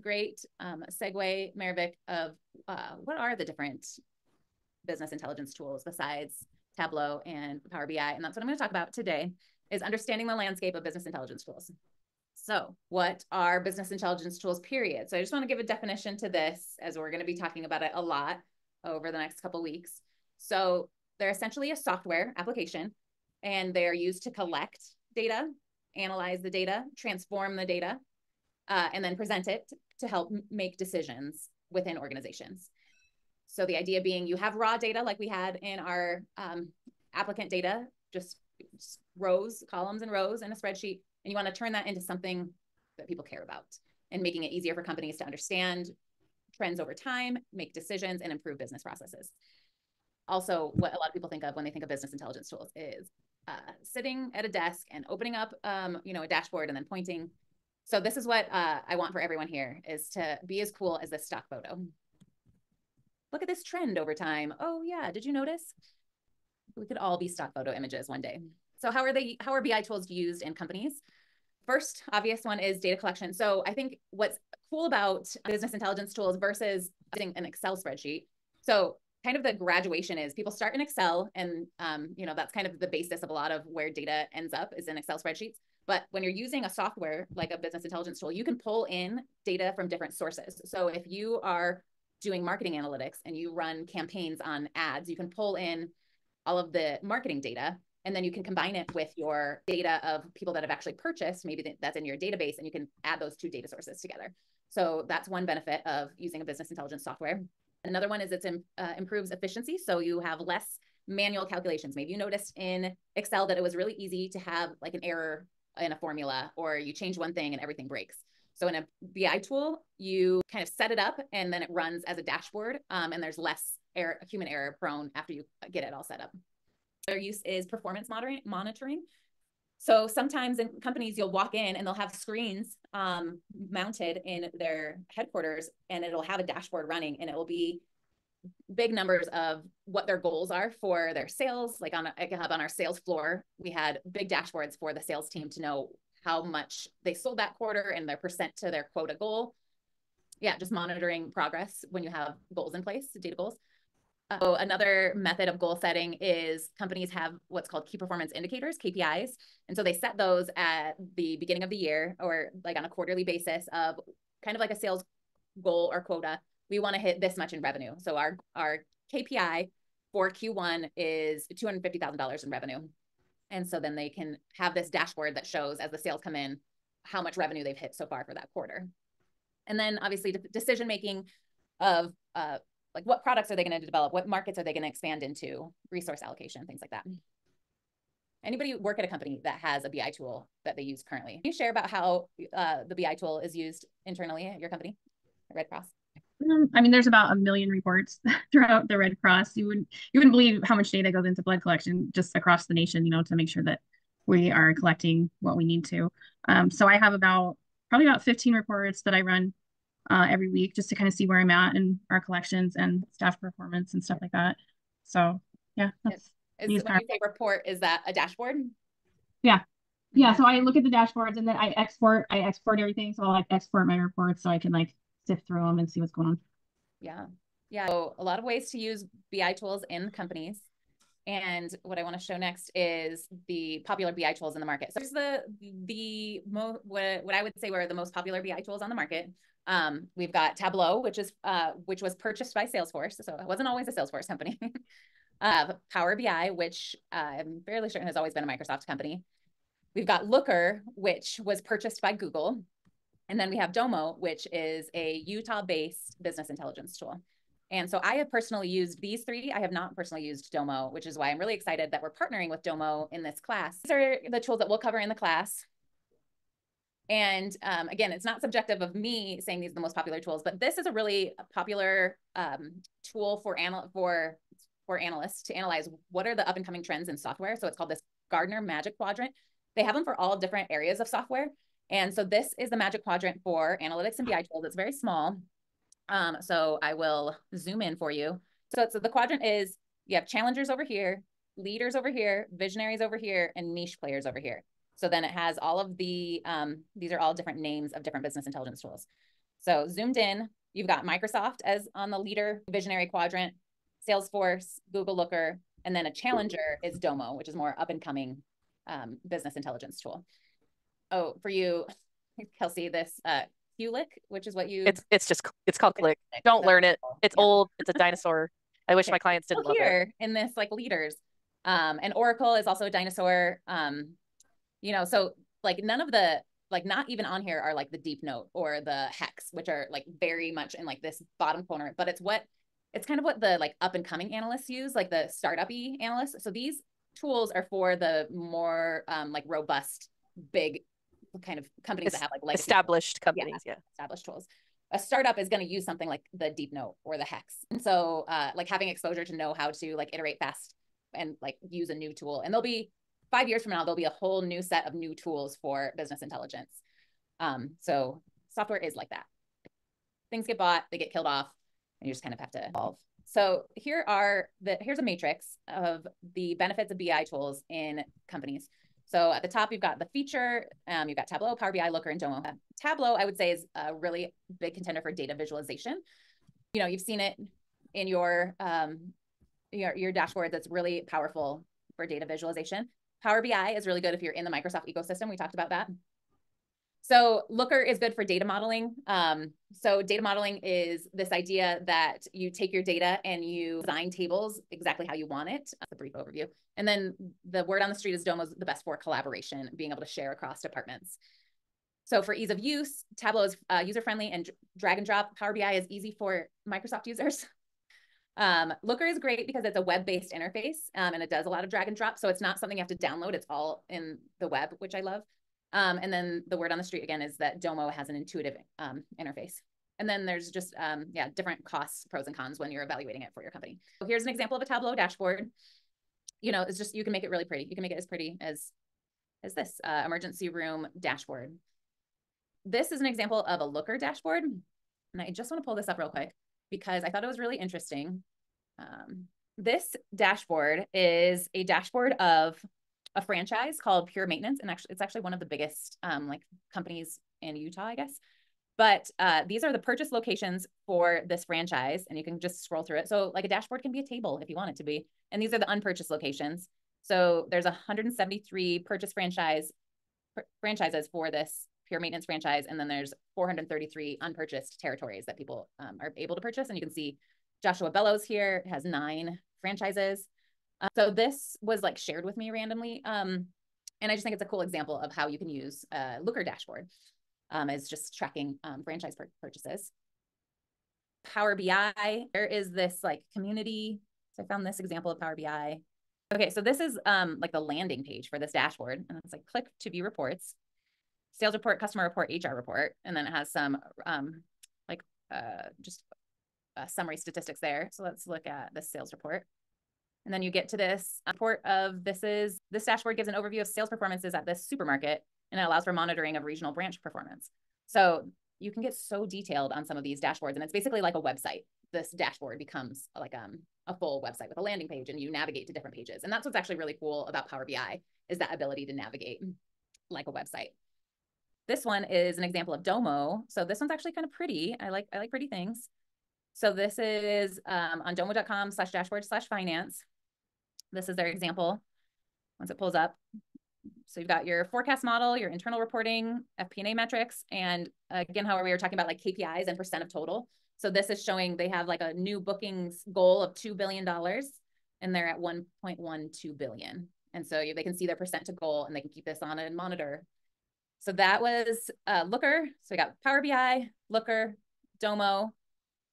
great um, segue, Maravik, of uh, what are the different business intelligence tools besides Tableau and Power BI? And that's what I'm going to talk about today is understanding the landscape of business intelligence tools. So what are business intelligence tools, period? So I just want to give a definition to this as we're going to be talking about it a lot over the next couple weeks. So they're essentially a software application and they're used to collect data, analyze the data, transform the data, uh, and then present it to help make decisions within organizations. So the idea being you have raw data like we had in our um, applicant data, just, just rows, columns and rows in a spreadsheet, and you want to turn that into something that people care about and making it easier for companies to understand trends over time, make decisions, and improve business processes. Also, what a lot of people think of when they think of business intelligence tools is uh, sitting at a desk and opening up, um, you know, a dashboard and then pointing. So this is what uh, I want for everyone here is to be as cool as this stock photo. Look at this trend over time. Oh yeah, did you notice? We could all be stock photo images one day. So how are they? How are BI tools used in companies? First, obvious one is data collection. So I think what's cool about business intelligence tools versus using an Excel spreadsheet. So kind of the graduation is people start in Excel and um, you know that's kind of the basis of a lot of where data ends up is in Excel spreadsheets. But when you're using a software like a business intelligence tool, you can pull in data from different sources. So if you are doing marketing analytics and you run campaigns on ads, you can pull in all of the marketing data and then you can combine it with your data of people that have actually purchased maybe that's in your database and you can add those two data sources together. So that's one benefit of using a business intelligence software. Another one is it uh, improves efficiency. So you have less manual calculations. Maybe you noticed in excel that it was really easy to have like an error in a formula or you change one thing and everything breaks so in a bi tool you kind of set it up and then it runs as a dashboard um, and there's less error, human error prone after you get it all set up their use is performance monitoring. So sometimes in companies, you'll walk in and they'll have screens um, mounted in their headquarters and it'll have a dashboard running and it will be big numbers of what their goals are for their sales. Like on, a, on our sales floor, we had big dashboards for the sales team to know how much they sold that quarter and their percent to their quota goal. Yeah, just monitoring progress when you have goals in place, data goals. So another method of goal setting is companies have what's called key performance indicators, KPIs. And so they set those at the beginning of the year or like on a quarterly basis of kind of like a sales goal or quota. We want to hit this much in revenue. So our our KPI for Q1 is $250,000 in revenue. And so then they can have this dashboard that shows as the sales come in how much revenue they've hit so far for that quarter. And then obviously decision making of uh, like what products are they going to develop what markets are they going to expand into resource allocation things like that anybody work at a company that has a bi tool that they use currently can you share about how uh, the bi tool is used internally at your company red cross I mean, there's about a million reports throughout the Red Cross. You would you wouldn't believe how much data goes into blood collection just across the nation. You know, to make sure that we are collecting what we need to. Um, so I have about probably about 15 reports that I run uh, every week just to kind of see where I'm at in our collections and staff performance and stuff like that. So yeah, that's is, is when you say report, is that a dashboard? Yeah. Yeah. So I look at the dashboards and then I export, I export everything. So I'll like export my reports so I can like sift through them and see what's going on. Yeah. Yeah. So a lot of ways to use BI tools in companies. And what I want to show next is the popular BI tools in the market. So here's the the mo what, what I would say were the most popular BI tools on the market. Um, we've got Tableau, which is uh, which was purchased by Salesforce, so it wasn't always a Salesforce company. uh, Power BI, which uh, I'm fairly certain has always been a Microsoft company. We've got Looker, which was purchased by Google, and then we have Domo, which is a Utah-based business intelligence tool. And so I have personally used these three. I have not personally used Domo, which is why I'm really excited that we're partnering with Domo in this class. These are the tools that we'll cover in the class. And um, again, it's not subjective of me saying these are the most popular tools, but this is a really popular um, tool for anal for for analysts to analyze what are the up and coming trends in software. So it's called this Gartner Magic Quadrant. They have them for all different areas of software. And so this is the Magic Quadrant for analytics and BI tools. It's very small. Um, so I will zoom in for you. So, so the quadrant is you have challengers over here, leaders over here, visionaries over here, and niche players over here. So then it has all of the, um, these are all different names of different business intelligence tools. So zoomed in, you've got Microsoft as on the leader visionary quadrant, Salesforce, Google Looker, and then a challenger is Domo, which is more up and coming um, business intelligence tool. Oh, for you, Kelsey, this uh, which is what you. It's it's just it's called Qlik. Don't learn it. It's yeah. old. It's a dinosaur. I wish okay. my clients didn't love here it. in this like leaders. Um, and Oracle is also a dinosaur. Um, you know, so like none of the like not even on here are like the Deepnote or the hex, which are like very much in like this bottom corner, but it's what it's kind of what the like up and coming analysts use, like the startup-y analysts. So these tools are for the more um, like robust, big kind of companies that have like established companies, yeah, yeah, established tools. A startup is going to use something like the Deepnote or the hex. And so uh, like having exposure to know how to like iterate fast and like use a new tool. And there'll be five years from now, there'll be a whole new set of new tools for business intelligence. Um, so software is like that. Things get bought, they get killed off, and you just kind of have to evolve. So here are the here's a matrix of the benefits of BI tools in companies. So at the top, you've got the feature, um, you've got Tableau, Power BI, Looker, and Domo. Tableau, I would say, is a really big contender for data visualization. You know, you've seen it in your um, your, your dashboard that's really powerful for data visualization. Power BI is really good if you're in the Microsoft ecosystem. We talked about that. So Looker is good for data modeling. Um, so data modeling is this idea that you take your data and you design tables exactly how you want it. That's a brief overview. And then the word on the street is Domo is the best for collaboration, being able to share across departments. So for ease of use, Tableau is uh, user-friendly and drag and drop. Power BI is easy for Microsoft users. Um, Looker is great because it's a web-based interface um, and it does a lot of drag and drop. So it's not something you have to download. It's all in the web, which I love. Um, and then the word on the street again is that Domo has an intuitive um, interface. And then there's just, um, yeah, different costs, pros and cons when you're evaluating it for your company. So here's an example of a Tableau dashboard. You know, it's just, you can make it really pretty. You can make it as pretty as, as this uh, emergency room dashboard. This is an example of a Looker dashboard. And I just want to pull this up real quick because I thought it was really interesting. Um, this dashboard is a dashboard of a franchise called Pure Maintenance, and actually, it's actually one of the biggest um, like companies in Utah, I guess. But uh, these are the purchase locations for this franchise, and you can just scroll through it. So, like a dashboard can be a table if you want it to be, and these are the unpurchased locations. So there's 173 purchase franchise pr franchises for this pure maintenance franchise, and then there's 433 unpurchased territories that people um, are able to purchase. And you can see Joshua Bellows here has nine franchises. Uh, so this was like shared with me randomly. Um, and I just think it's a cool example of how you can use a Looker dashboard um, as just tracking um, franchise purchases. Power BI, there is this like community. So I found this example of Power BI. Okay, so this is um, like the landing page for this dashboard. And it's like click to view reports, sales report, customer report, HR report. And then it has some um, like uh, just uh, summary statistics there. So let's look at the sales report. And then you get to this report of this is this dashboard gives an overview of sales performances at this supermarket and it allows for monitoring of regional branch performance. So you can get so detailed on some of these dashboards and it's basically like a website. This dashboard becomes like um, a full website with a landing page and you navigate to different pages. And that's what's actually really cool about Power BI is that ability to navigate like a website. This one is an example of Domo. So this one's actually kind of pretty. I like I like pretty things. So this is um, on domo.com slash dashboard slash finance. This is their example once it pulls up. So you've got your forecast model, your internal reporting, FP&A metrics, and again, however, we were talking about like KPIs and percent of total. So this is showing they have like a new bookings goal of $2 billion and they're at 1.12 billion. And so they can see their percent to goal and they can keep this on and monitor. So that was uh, Looker. So we got Power BI, Looker, Domo,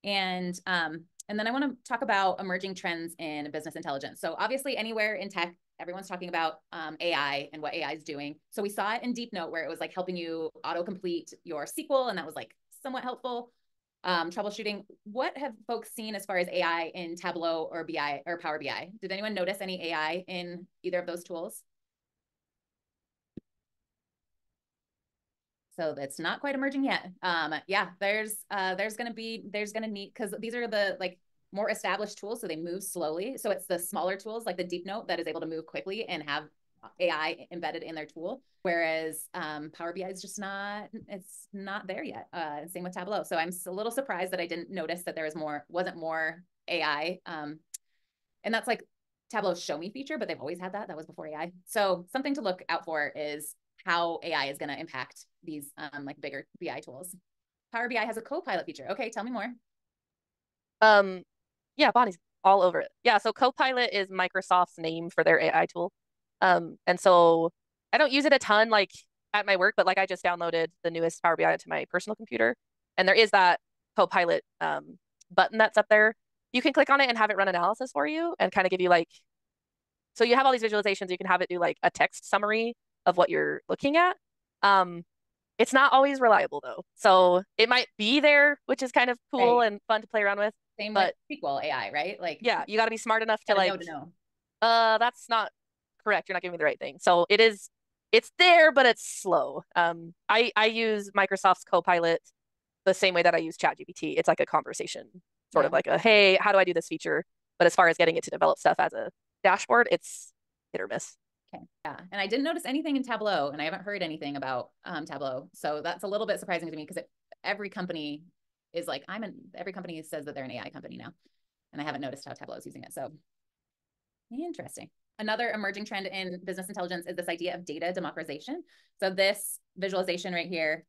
and um, and then I want to talk about emerging trends in business intelligence. So obviously, anywhere in tech, everyone's talking about um, AI and what AI is doing. So we saw it in Deepnote where it was like helping you autocomplete your SQL, and that was like somewhat helpful. Um, troubleshooting. What have folks seen as far as AI in Tableau or BI or Power BI? Did anyone notice any AI in either of those tools? So it's not quite emerging yet. Um, yeah, there's uh, there's gonna be there's gonna need because these are the like more established tools, so they move slowly. So it's the smaller tools like the Deepnote that is able to move quickly and have AI embedded in their tool. Whereas um, Power BI is just not, it's not there yet. Uh, same with Tableau. So I'm a little surprised that I didn't notice that there was more, wasn't more AI. Um, and that's like Tableau's show me feature, but they've always had that. That was before AI. So something to look out for is how AI is going to impact these um, like bigger BI tools. Power BI has a co-pilot feature. Okay, tell me more. Um, yeah, Bonnie's all over it. Yeah, so Copilot is Microsoft's name for their AI tool. Um, and so I don't use it a ton like at my work, but like I just downloaded the newest Power BI to my personal computer, and there is that Copilot um, button that's up there. You can click on it and have it run analysis for you and kind of give you like, so you have all these visualizations. You can have it do like a text summary of what you're looking at. Um, it's not always reliable though, so it might be there, which is kind of cool Right. and fun to play around with. Same But- with SQL AI, right? Like Yeah, you got to be smart enough to like know to know. uh that's not correct you're not giving me the right thing so it is it's there but it's slow um i i use microsoft's copilot the same way that i use chatgpt it's like a conversation sort of like a hey how do i do this feature but as far as getting it to develop stuff as a dashboard it's hit or miss Okay. Yeah. And I didn't notice anything in Tableau and I haven't heard anything about um, Tableau. So that's a little bit surprising to me because every company is like, I'm an, every company says that they're an AI company now. And I haven't noticed how Tableau is using it. So interesting. Another emerging trend in business intelligence is this idea of data democratization. So this visualization right here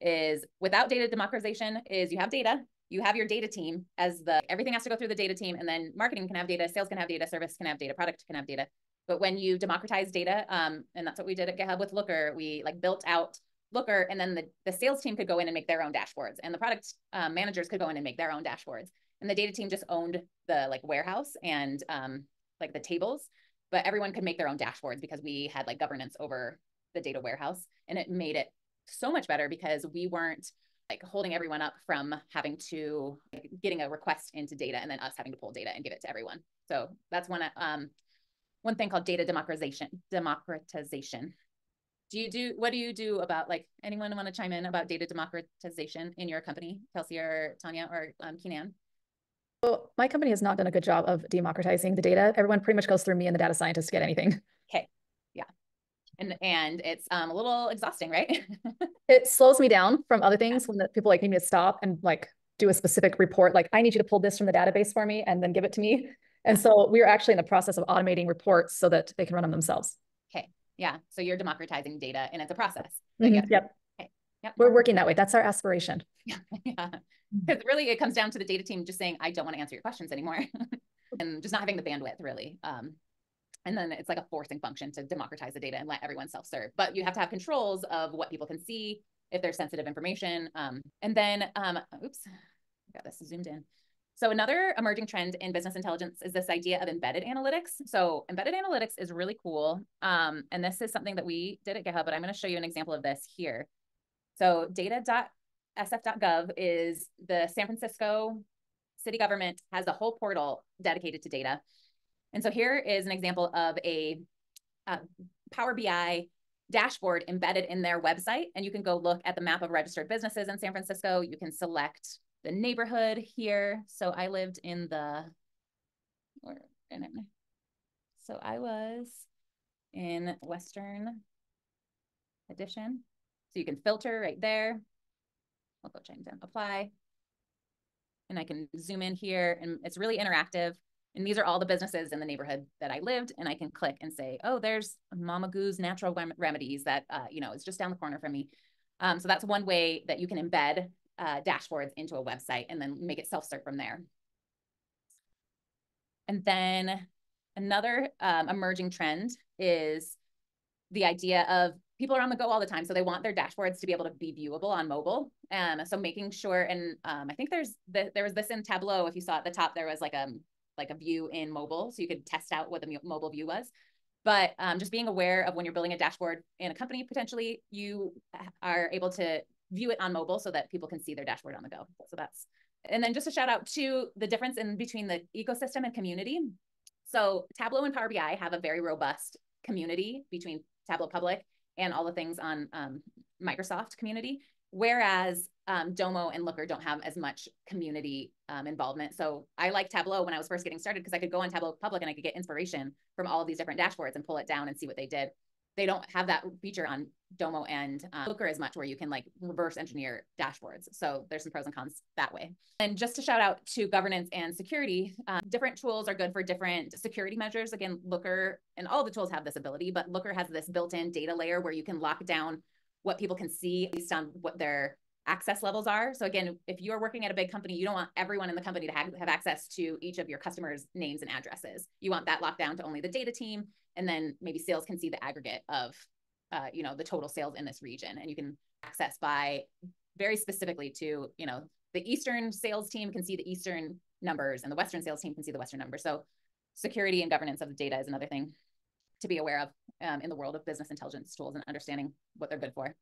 is without data democratization is you have data, you have your data team as the, everything has to go through the data team and then marketing can have data, sales can have data, service can have data, product can have data. But when you democratize data, um, and that's what we did at GitHub with Looker, we like built out Looker and then the, the sales team could go in and make their own dashboards and the product um, managers could go in and make their own dashboards. And the data team just owned the like warehouse and um, like the tables, but everyone could make their own dashboards because we had like governance over the data warehouse and it made it so much better because we weren't like holding everyone up from having to like, getting a request into data and then us having to pull data and give it to everyone. So that's one um one thing called data democratization democratization. Do you do what do you do about like anyone want to chime in about data democratization in your company, Kelsey or Tanya or um, Keenan? Well, my company has not done a good job of democratizing the data. Everyone pretty much goes through me and the data scientist to get anything. Okay, yeah, and and it's um a little exhausting, right? It slows me down from other things when people like need me to stop and like do a specific report. Like I need you to pull this from the database for me and then give it to me. And so we are actually in the process of automating reports so that they can run them themselves. okay, yeah. So you're democratizing data, and it's a process. Mhm, Yep, Yep. we're working that way. That's our aspiration. Yeah, because really it comes down to the data team just saying, I don't want to answer your questions anymore, and just not having the bandwidth really. Um, and then it's like a forcing function to democratize the data and let everyone self-serve. But you have to have controls of what people can see if there's sensitive information. Um, and then, um, oops, got this zoomed in. So another emerging trend in business intelligence is this idea of embedded analytics. So embedded analytics is really cool. Um, and this is something that we did at GitHub, but I'm going to show you an example of this here. So data.sf.gov is the San Francisco city government has a whole portal dedicated to data. And so here is an example of a uh, Power BI dashboard embedded in their website. And you can go look at the map of registered businesses in San Francisco. You can select the neighborhood here. So I lived in the, so I was in Western Addition. So you can filter right there. I'll go change and apply. And I can zoom in here and it's really interactive. And these are all the businesses in the neighborhood that I lived. And I can click and say, oh, there's Mama Goo's Natural Rem Remedies that, uh, you know, is just down the corner from me. Um, so that's one way that you can embed uh, dashboards into a website and then make it self-serve from there. And then another um, emerging trend is the idea of people are on the go all the time. So they want their dashboards to be able to be viewable on mobile. Um, so making sure, and um, I think there's the, there was this in Tableau. If you saw at the top, there was like a like a view in mobile, so you could test out what the mobile view was. But um, just being aware of when you're building a dashboard in a company, potentially you are able to view it on mobile so that people can see their dashboard on the go. So that's, and then just a shout out to the difference in between the ecosystem and community. So Tableau and Power BI have a very robust community between Tableau Public and all the things on um, Microsoft community. Whereas um, Domo and Looker don't have as much community um, involvement. So I like Tableau when I was first getting started because I could go on Tableau Public and I could get inspiration from all of these different dashboards and pull it down and see what they did. They don't have that feature on Domo and um, Looker as much where you can like reverse engineer dashboards. So there's some pros and cons that way. And just to shout out to governance and security, um, different tools are good for different security measures. Again, Looker and all the tools have this ability, but Looker has this built-in data layer where you can lock down what people can see based on what their access levels are. So again, if you're working at a big company, you don't want everyone in the company to have, have access to each of your customers' names and addresses. You want that locked down to only the data team, and then maybe sales can see the aggregate of, uh, you know, the total sales in this region, and you can access by very specifically to, you know, the Eastern sales team can see the Eastern numbers, and the Western sales team can see the Western numbers. So security and governance of the data is another thing to be aware of um, in the world of business intelligence tools and understanding what they're good for.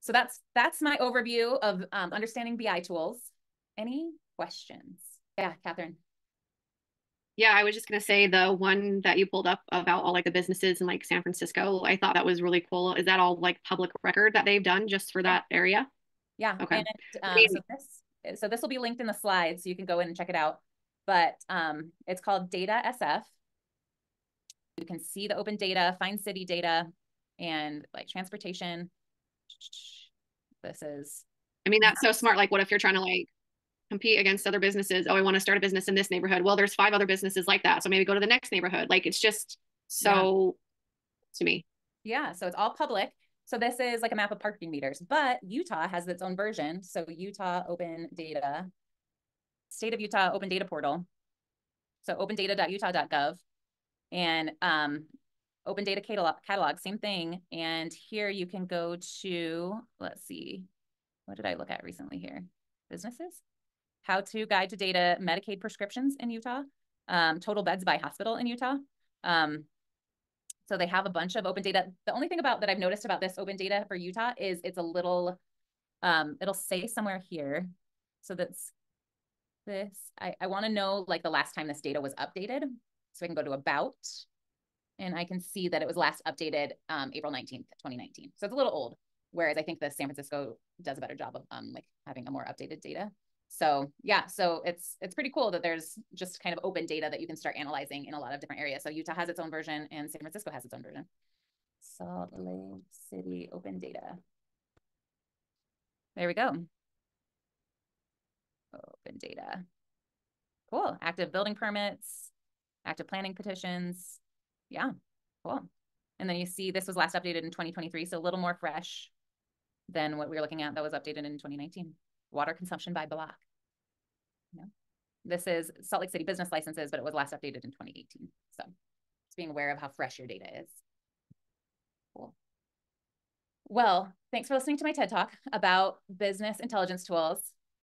So that's that's my overview of um, understanding BI tools. Any questions? Yeah, Catherine. Yeah, I was just gonna say the one that you pulled up about all like the businesses in like San Francisco. I thought that was really cool. Is that all like public record that they've done just for that area? Yeah. Okay. And, um, so this so this will be linked in the slides, so you can go in and check it out. But um, it's called Data SF. You can see the open data, find city data, and like transportation this is I mean, that's so smart. Like, what if you're trying to like compete against other businesses? Oh, I want to start a business in this neighborhood. Well, there's five other businesses like that. So maybe go to the next neighborhood. Like, it's just so yeah. to me. Yeah. So it's all public. So this is like a map of parking meters, but Utah has its own version. So Utah Open Data, State of Utah Open Data Portal. So opendata.utah.gov. And um, open data catalog, catalog, same thing. And here you can go to, let's see, what did I look at recently here? Businesses? How to guide to data Medicaid prescriptions in Utah, um, total beds by hospital in Utah. Um, so they have a bunch of open data. The only thing about that I've noticed about this open data for Utah is it's a little, um, it'll say somewhere here. So that's this, I, I wanna know like the last time this data was updated. So I can go to about and I can see that it was last updated um, April 19th, 2019. So it's a little old, whereas I think the San Francisco does a better job of um, like having a more updated data. So yeah, so it's it's pretty cool that there's just kind of open data that you can start analyzing in a lot of different areas. So Utah has its own version and San Francisco has its own version. Salt Lake City open data. There we go. Open data. Cool. Active building permits, active planning petitions, yeah, cool. And then you see this was last updated in 2023, so a little more fresh than what we were looking at that was updated in 2019. Water consumption by block. This is Salt Lake City business licenses, but it was last updated in 2018. So just being aware of how fresh your data is. Cool. Well, thanks for listening to my TED Talk about business intelligence tools.